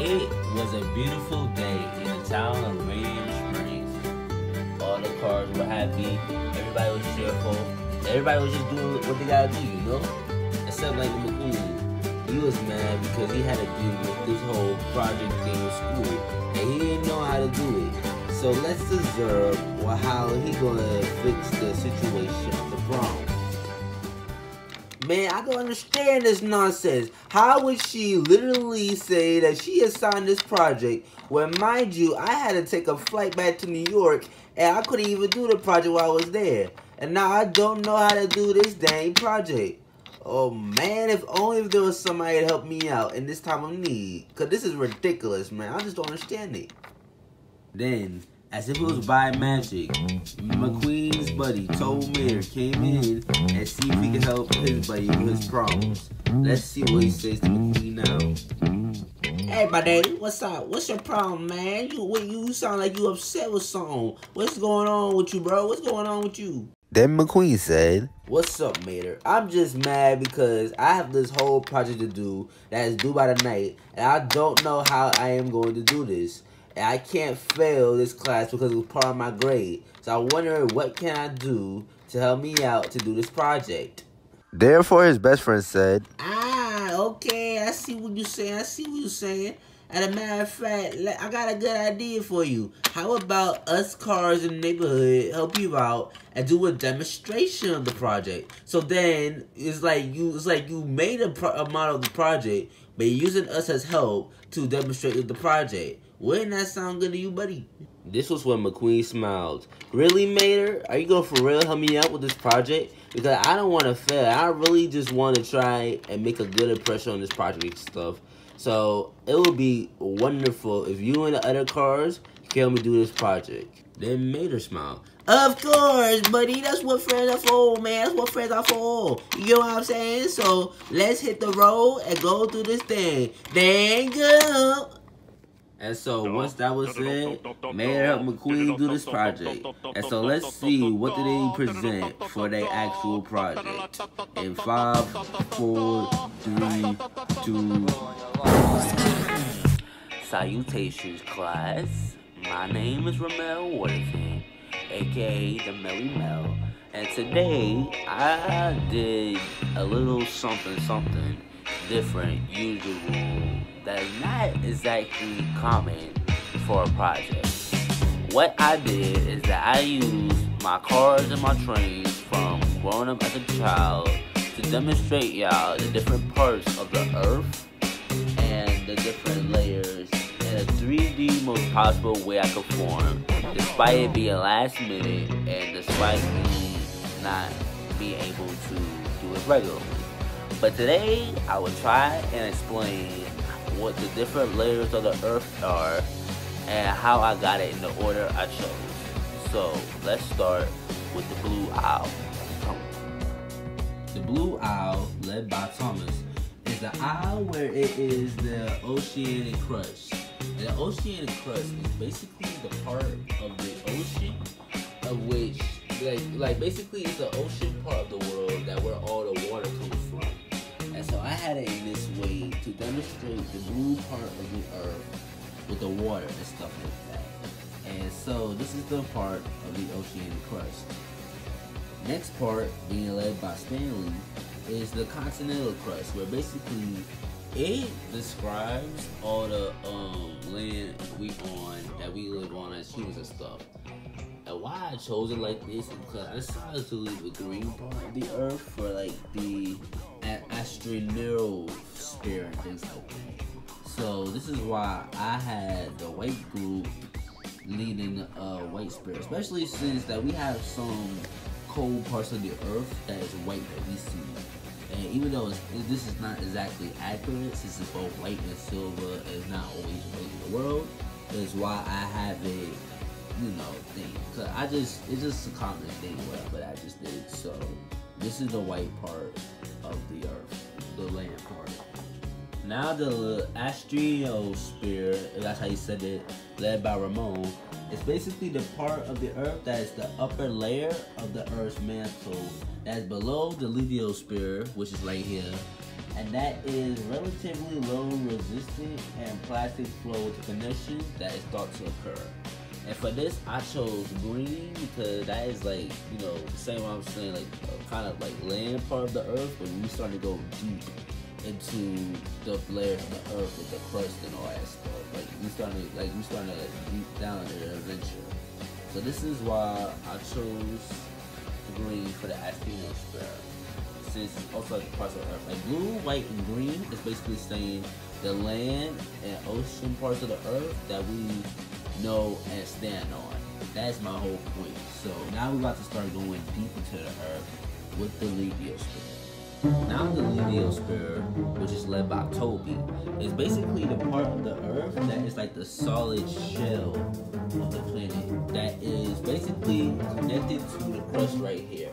It was a beautiful day in the town of Radiator Springs. All the cars were happy, everybody was cheerful, everybody was just doing what they gotta do, you know? Except like McQueen. He was mad because he had to deal with this whole project thing with school, and he didn't know how to do it. So let's observe how he gonna fix the situation, the problem. Man, I don't understand this nonsense. How would she literally say that she assigned this project when, mind you, I had to take a flight back to New York and I couldn't even do the project while I was there. And now I don't know how to do this dang project. Oh man, if only if there was somebody to help me out in this time of need. Cause this is ridiculous, man. I just don't understand it. Then, as if it was by magic, McQueen's buddy, Tow Mater, came in and see if he could help his buddy with his problems. Let's see what he says to McQueen now. Hey, buddy, what's up? What's your problem, man? You what, you sound like you upset with something. What's going on with you, bro? What's going on with you? Then McQueen said, What's up, Mater? I'm just mad because I have this whole project to do that is due by the night, and I don't know how I am going to do this. And I can't fail this class because it was part of my grade. So I wonder what can I do to help me out to do this project. Therefore, his best friend said, Ah, okay, I see what you're saying. I see what you're saying. And a matter of fact, I got a good idea for you. How about us cars in the neighborhood help you out and do a demonstration of the project? So then it's like you it's like you made a, a model of the project, but using us as help to demonstrate the project. Wouldn't that sound good to you, buddy? This was when McQueen smiled. Really, Mater? Are you gonna for real help me out with this project? Because I don't want to fail. I really just want to try and make a good impression on this project stuff. So it would be wonderful if you and the other cars can help me do this project. Then Mater smile. Of course, buddy. That's what friends are for, man. That's what friends are for. You know what I'm saying? So let's hit the road and go through this thing. Then go. And so once that was said, Mater helped McQueen do this project. And so let's see what did they present for their actual project. In five, four, three, two. Salutations, class. My name is Ramel Waterton, aka the Melly Mel. And today I did a little something something different, usual, that is not exactly common for a project. What I did is that I used my cars and my trains from growing up as a child to demonstrate y'all the different parts of the earth and the different layers in a 3D most possible way I could form, despite it being last minute and despite me not being able to do it regularly. But today, I will try and explain what the different layers of the earth are and how I got it in the order I chose. So let's start with the Blue Isle. The Blue Isle, led by Thomas, is the isle where it is the oceanic crust. The oceanic crust is basically the part of the ocean of which, like, like basically it's the ocean part of the world that where all the water comes from. And so I had it in this way to demonstrate the blue part of the earth with the water and stuff like that. And so this is the part of the oceanic crust. Next part, being led by Stanley, is the continental crust, where basically it describes all the um, land we on that we live on as humans and stuff. And why I chose it like this is because I decided to leave the green part of the earth for like the astrosphere and things like that. So this is why I had the white group leading uh, white spirit, especially since that we have some cold parts of the earth that is white that we see. And even though this is not exactly accurate, since it's both white and silver, is not always white in the world, is why I have it, you know, thing. Cause I just, it's just a common thing, whatever I just did. So this is the white part of the earth, the land part. Now the astrosphere, that's how you said it, led by Ramon, It's basically the part of the Earth that is the upper layer of the Earth's mantle that's below the lithosphere, which is right here, and that is relatively low resistant and plastic flow conditions that is thought to occur. And for this, I chose green because that is like, you know, the same what I'm saying, like uh, kind of like land part of the earth, but we starting to go deep into the layers of the earth with the crust and all that stuff. Like we starting to, like we starting to like, deep down in the adventure. So this is why I chose green for the asthenosphere. Since it's also like parts of the Earth. Like blue, white, and green is basically saying the land and ocean parts of the earth that we know and stand on. That's my whole point. So now we're about to start going deep into the earth with the lithosphere. Now the lithosphere, which is led by Toby, is basically the part of the earth that is like the solid shell of the planet that is basically connected to the crust right here.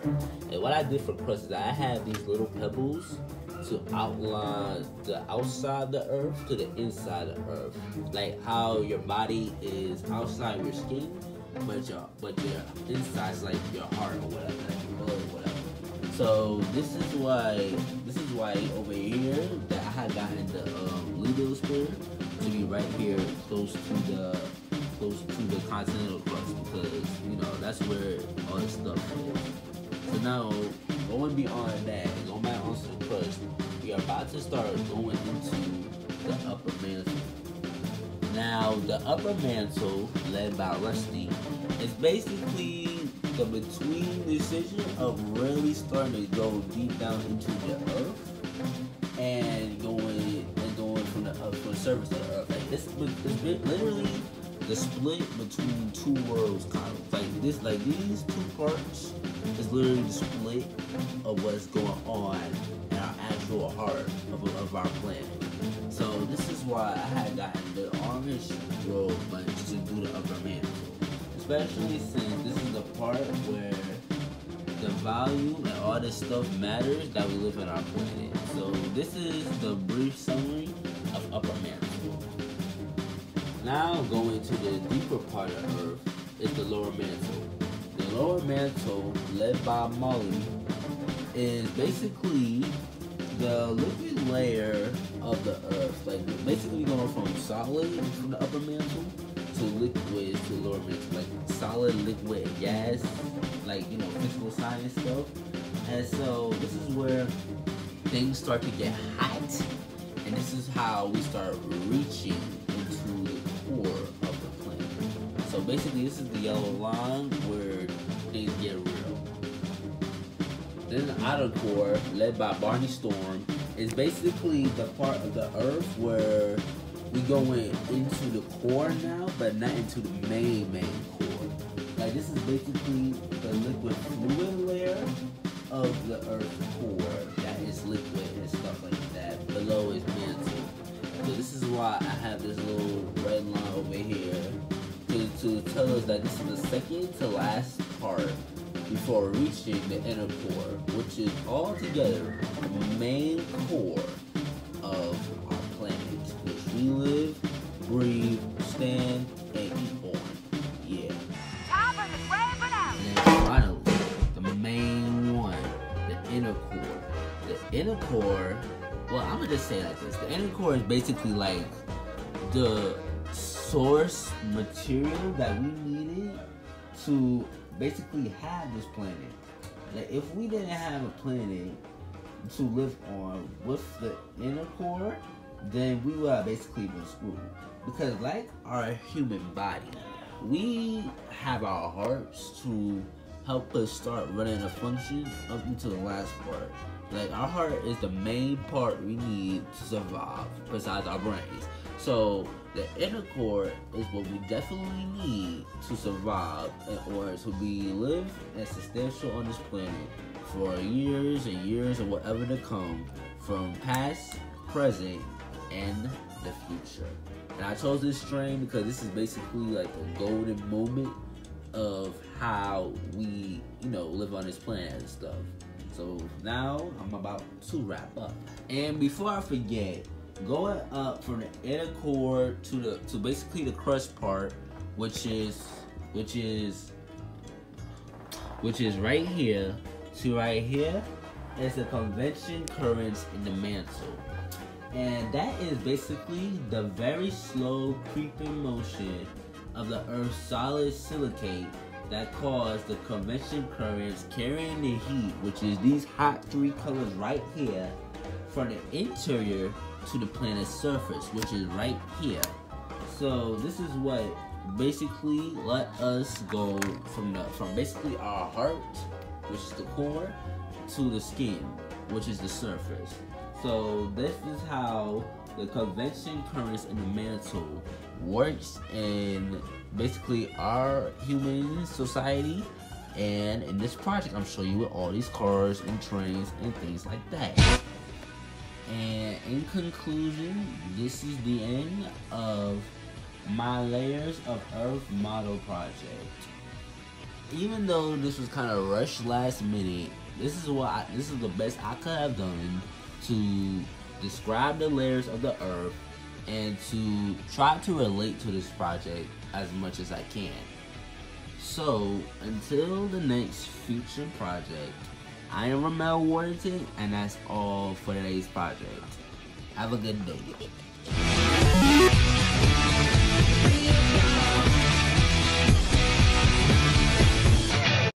And what I did for crust is I have these little pebbles to outline the outside the earth to the inside of the earth. Like how your body is outside your skin, but your but your inside's like your heart or whatever, like your blood or whatever. So this is why this is why over here that I had gotten the um, lithosphere to be right here close to the close to the continental crust because you know that's where all this stuff is. So now going beyond that, going back onto the crust, we are about to start going into the upper mantle. Now, the upper mantle, led by Rusty, is basically the between decision of really starting to go deep down into the earth and going and going from the up from the surface of the earth. Like this, this literally the split between two worlds, kind of like this, like these two parts is literally the split of what's going on in our actual heart of, of our planet. So this is why I had gotten the orange robe bunch to do the upper mantle, especially since this is the part where the value and all this stuff matters that we live in our planet. So this is the brief summary of upper mantle. Now going to the deeper part of Earth is the lower mantle. Lower mantle, led by Molly, is basically the liquid layer of the Earth. Like basically going from solid from the upper mantle to liquid to lower mantle. Like solid, liquid, gas. Like you know, physical science stuff. And so this is where things start to get hot, and this is how we start reaching into the core of the planet. so basically, this is the yellow line things get real. Then the outer core, led by Barney Storm, is basically the part of the Earth where we go in, into the core now, but not into the main main core. Like this is basically the liquid fluid layer of the Earth core that is liquid and stuff like that. Below is mantle. So this is why I have this little red line over here to, to tell us that this is the second to last before reaching the inner core, which is altogether the main core of our planet, which we live, breathe, stand, and eat on. Yeah. And then finally, the main one, the inner core. The inner core, well, I'm gonna just say like this. The inner core is basically like the source material that we needed to basically have this planet. Like if we didn't have a planet to live on with the inner core, then we would have basically been screwed. Because like our human body, we have our hearts to help us start running a function up until the last part. Like our heart is the main part we need to survive besides our brains. So the inner core is what we definitely need to survive in order to be live and substantial on this planet for years and years and whatever to come from past, present, and the future. And I chose this strain because this is basically like a golden moment of how we, you know, live on this planet and stuff. So now I'm about to wrap up. And before I forget, going up from the inner core to the to basically the crust part, which is which is which is right here to right here is the convection currents in the mantle. And that is basically the very slow creeping motion of the Earth's solid silicate that cause the convection currents carrying the heat, which is these hot three colors right here, from the interior to the planet's surface, which is right here. So this is what basically let us go from the from basically our heart, which is the core, to the skin, which is the surface. So this is how the convection currents in the mantle works in basically our human society. And in this project, I'm showing you with all these cars and trains and things like that. And in conclusion, this is the end of my layers of Earth model project. Even though this was kind of rushed last minute, this is what I, this is the best I could have done to describe the layers of the Earth and to try to relate to this project as much as I can. So until the next future project, I am Ramel Warrington, and that's all for today's project. Have a good day.